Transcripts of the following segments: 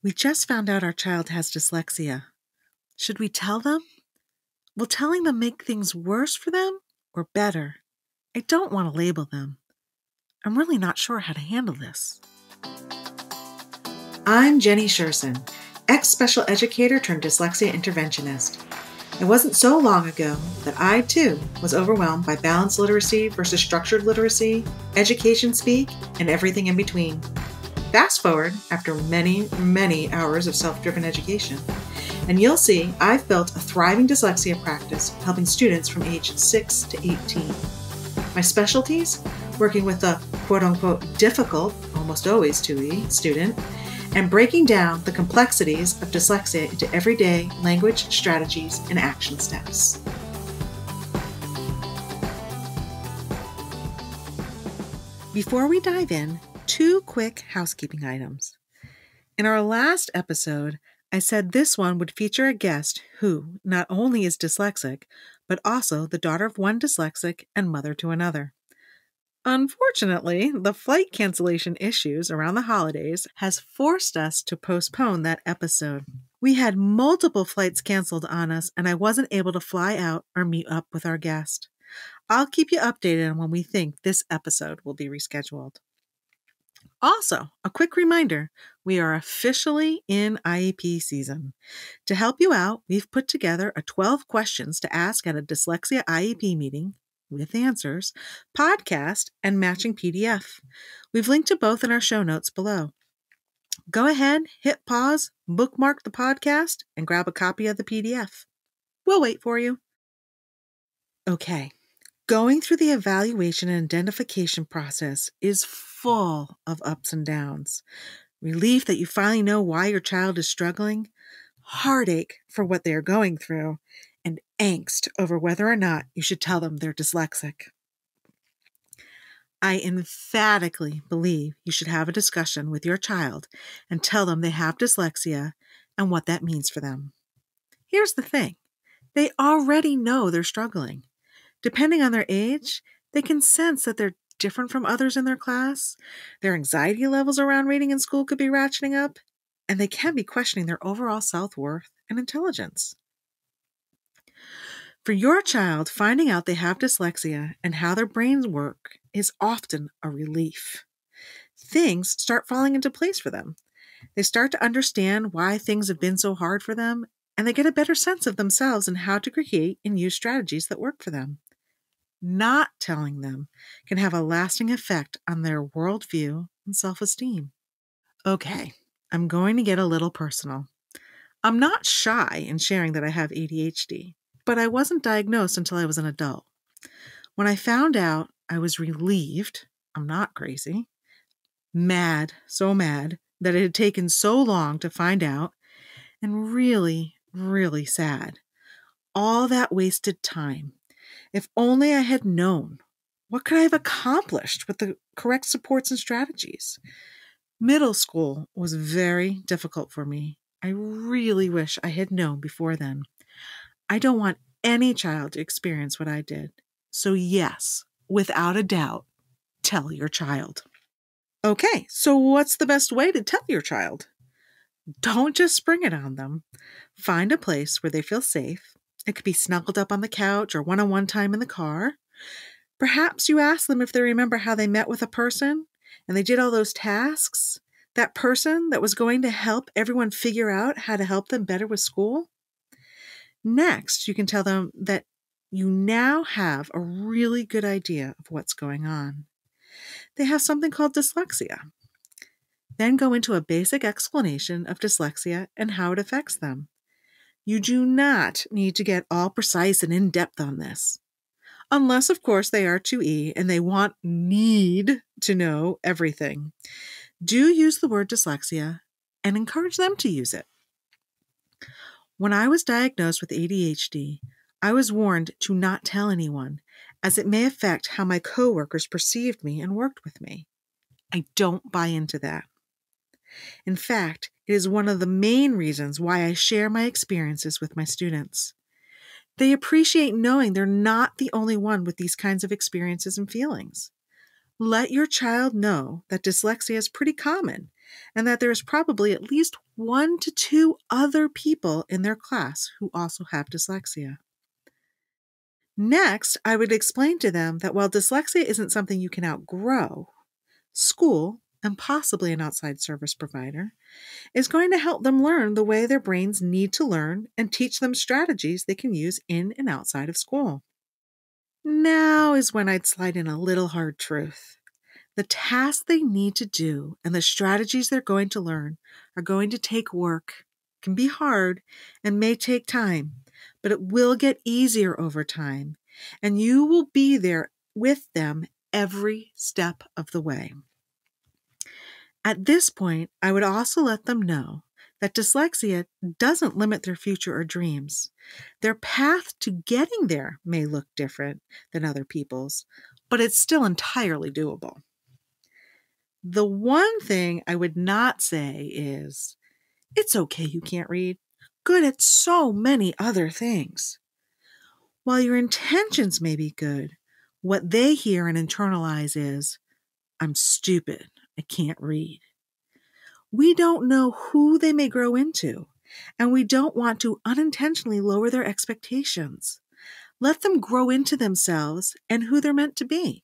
We just found out our child has dyslexia. Should we tell them? Will telling them make things worse for them or better? I don't want to label them. I'm really not sure how to handle this. I'm Jenny Sherson, ex special educator turned dyslexia interventionist. It wasn't so long ago that I, too, was overwhelmed by balanced literacy versus structured literacy, education speak, and everything in between. Fast forward after many, many hours of self driven education, and you'll see I've built a thriving dyslexia practice helping students from age 6 to 18. My specialties working with the quote unquote difficult, almost always 2E student, and breaking down the complexities of dyslexia into everyday language strategies and action steps. Before we dive in, two quick housekeeping items. In our last episode, I said this one would feature a guest who not only is dyslexic, but also the daughter of one dyslexic and mother to another. Unfortunately, the flight cancellation issues around the holidays has forced us to postpone that episode. We had multiple flights canceled on us, and I wasn't able to fly out or meet up with our guest. I'll keep you updated on when we think this episode will be rescheduled. Also, a quick reminder we are officially in IEP season. To help you out, we've put together a 12 questions to ask at a dyslexia IEP meeting with answers, podcast, and matching PDF. We've linked to both in our show notes below. Go ahead, hit pause, bookmark the podcast, and grab a copy of the PDF. We'll wait for you. Okay, going through the evaluation and identification process is full of ups and downs. Relief that you finally know why your child is struggling, heartache for what they are going through, and angst over whether or not you should tell them they're dyslexic. I emphatically believe you should have a discussion with your child and tell them they have dyslexia and what that means for them. Here's the thing they already know they're struggling. Depending on their age, they can sense that they're different from others in their class. Their anxiety levels around reading in school could be ratcheting up, and they can be questioning their overall self worth and intelligence. For your child, finding out they have dyslexia and how their brains work is often a relief. Things start falling into place for them. They start to understand why things have been so hard for them, and they get a better sense of themselves and how to create and use strategies that work for them. Not telling them can have a lasting effect on their worldview and self esteem. Okay, I'm going to get a little personal. I'm not shy in sharing that I have ADHD but I wasn't diagnosed until I was an adult. When I found out, I was relieved. I'm not crazy. Mad, so mad that it had taken so long to find out, and really, really sad. All that wasted time. If only I had known. What could I have accomplished with the correct supports and strategies? Middle school was very difficult for me. I really wish I had known before then. I don't want any child to experience what I did. So, yes, without a doubt, tell your child. Okay, so what's the best way to tell your child? Don't just spring it on them. Find a place where they feel safe. It could be snuggled up on the couch or one on one time in the car. Perhaps you ask them if they remember how they met with a person and they did all those tasks. That person that was going to help everyone figure out how to help them better with school. Next, you can tell them that you now have a really good idea of what's going on. They have something called dyslexia. Then go into a basic explanation of dyslexia and how it affects them. You do not need to get all precise and in depth on this. Unless, of course, they are 2E and they want, need to know everything. Do use the word dyslexia and encourage them to use it. When I was diagnosed with ADHD, I was warned to not tell anyone, as it may affect how my coworkers perceived me and worked with me. I don't buy into that. In fact, it is one of the main reasons why I share my experiences with my students. They appreciate knowing they're not the only one with these kinds of experiences and feelings. Let your child know that dyslexia is pretty common and that there is probably at least one to two other people in their class who also have dyslexia. Next, I would explain to them that while dyslexia isn't something you can outgrow, school, and possibly an outside service provider, is going to help them learn the way their brains need to learn and teach them strategies they can use in and outside of school. Now is when I'd slide in a little hard truth. The tasks they need to do and the strategies they're going to learn are going to take work, can be hard, and may take time, but it will get easier over time, and you will be there with them every step of the way. At this point, I would also let them know that dyslexia doesn't limit their future or dreams. Their path to getting there may look different than other people's, but it's still entirely doable. The one thing I would not say is, it's okay you can't read. Good at so many other things. While your intentions may be good, what they hear and internalize is, I'm stupid. I can't read. We don't know who they may grow into, and we don't want to unintentionally lower their expectations. Let them grow into themselves and who they're meant to be.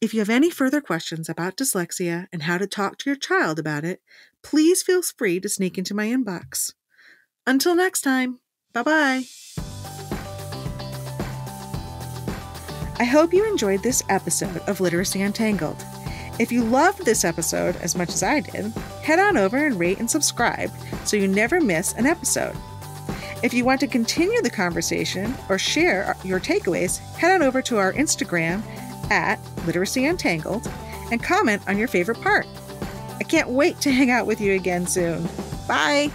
If you have any further questions about dyslexia and how to talk to your child about it, please feel free to sneak into my inbox. Until next time, bye bye. I hope you enjoyed this episode of Literacy Untangled. If you loved this episode as much as I did, head on over and rate and subscribe so you never miss an episode. If you want to continue the conversation or share your takeaways, head on over to our Instagram at Literacy Untangled and comment on your favorite part. I can't wait to hang out with you again soon. Bye!